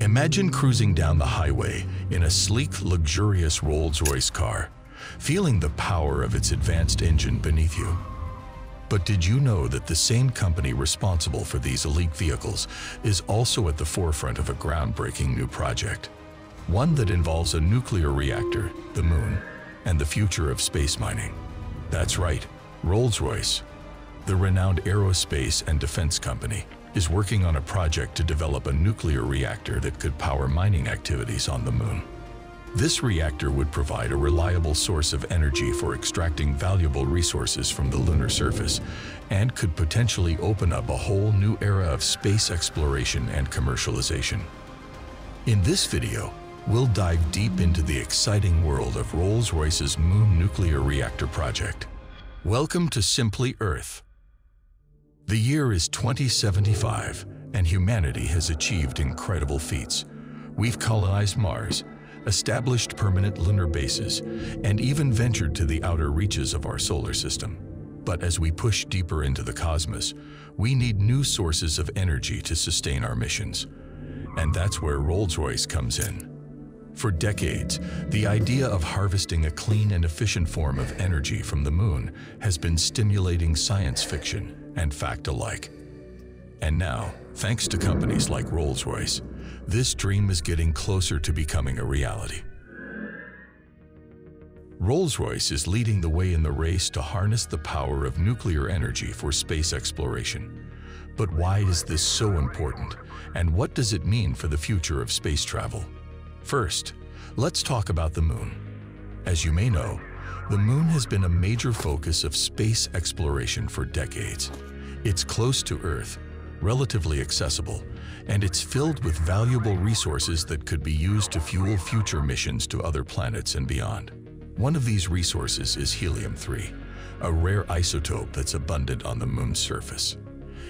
Imagine cruising down the highway in a sleek, luxurious Rolls-Royce car, feeling the power of its advanced engine beneath you. But did you know that the same company responsible for these elite vehicles is also at the forefront of a groundbreaking new project? One that involves a nuclear reactor, the moon, and the future of space mining. That's right, Rolls-Royce, the renowned aerospace and defense company, is working on a project to develop a nuclear reactor that could power mining activities on the moon. This reactor would provide a reliable source of energy for extracting valuable resources from the lunar surface and could potentially open up a whole new era of space exploration and commercialization. In this video, we'll dive deep into the exciting world of Rolls-Royce's Moon Nuclear Reactor project. Welcome to Simply Earth, the year is 2075, and humanity has achieved incredible feats. We've colonized Mars, established permanent lunar bases, and even ventured to the outer reaches of our solar system. But as we push deeper into the cosmos, we need new sources of energy to sustain our missions. And that's where Rolls-Royce comes in. For decades, the idea of harvesting a clean and efficient form of energy from the moon has been stimulating science fiction and fact alike. And now, thanks to companies like Rolls-Royce, this dream is getting closer to becoming a reality. Rolls-Royce is leading the way in the race to harness the power of nuclear energy for space exploration. But why is this so important, and what does it mean for the future of space travel? First, let's talk about the Moon. As you may know, the Moon has been a major focus of space exploration for decades. It's close to Earth, relatively accessible, and it's filled with valuable resources that could be used to fuel future missions to other planets and beyond. One of these resources is helium-3, a rare isotope that's abundant on the Moon's surface.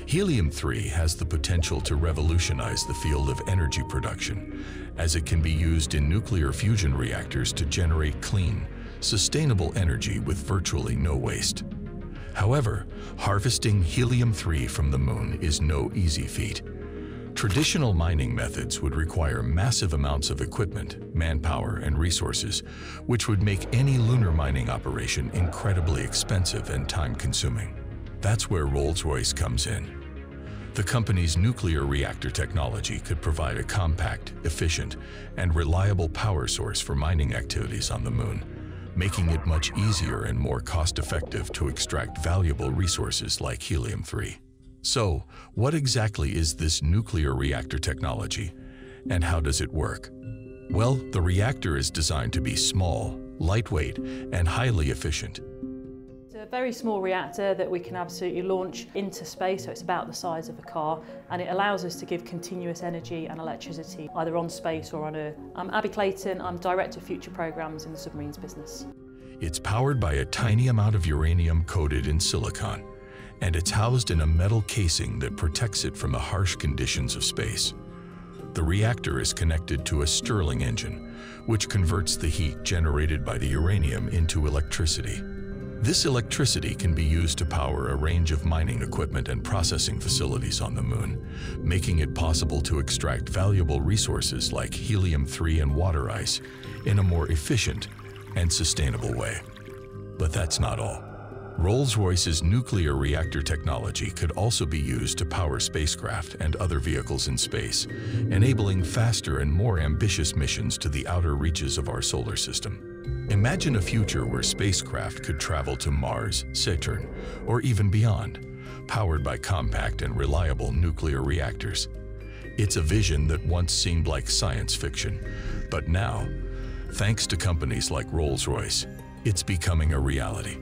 Helium-3 has the potential to revolutionize the field of energy production, as it can be used in nuclear fusion reactors to generate clean, sustainable energy with virtually no waste. However, harvesting helium-3 from the moon is no easy feat. Traditional mining methods would require massive amounts of equipment, manpower, and resources, which would make any lunar mining operation incredibly expensive and time-consuming. That's where Rolls-Royce comes in. The company's nuclear reactor technology could provide a compact, efficient, and reliable power source for mining activities on the moon making it much easier and more cost-effective to extract valuable resources like helium-3. So, what exactly is this nuclear reactor technology, and how does it work? Well, the reactor is designed to be small, lightweight, and highly efficient a very small reactor that we can absolutely launch into space, so it's about the size of a car, and it allows us to give continuous energy and electricity either on space or on Earth. I'm Abi Clayton, I'm Director of Future Programs in the submarines business. It's powered by a tiny amount of uranium coated in silicon, and it's housed in a metal casing that protects it from the harsh conditions of space. The reactor is connected to a Stirling engine, which converts the heat generated by the uranium into electricity. This electricity can be used to power a range of mining equipment and processing facilities on the Moon, making it possible to extract valuable resources like helium-3 and water ice in a more efficient and sustainable way. But that's not all. Rolls-Royce's nuclear reactor technology could also be used to power spacecraft and other vehicles in space, enabling faster and more ambitious missions to the outer reaches of our solar system. Imagine a future where spacecraft could travel to Mars, Saturn, or even beyond, powered by compact and reliable nuclear reactors. It's a vision that once seemed like science fiction, but now, thanks to companies like Rolls-Royce, it's becoming a reality.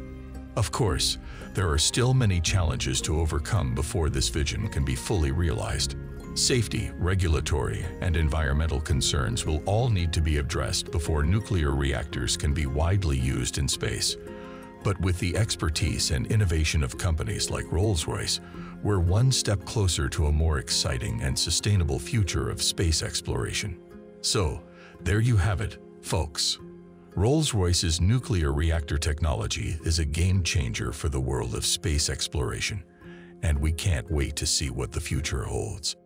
Of course, there are still many challenges to overcome before this vision can be fully realized. Safety, regulatory, and environmental concerns will all need to be addressed before nuclear reactors can be widely used in space. But with the expertise and innovation of companies like Rolls-Royce, we're one step closer to a more exciting and sustainable future of space exploration. So, there you have it, folks. Rolls-Royce's nuclear reactor technology is a game changer for the world of space exploration, and we can't wait to see what the future holds.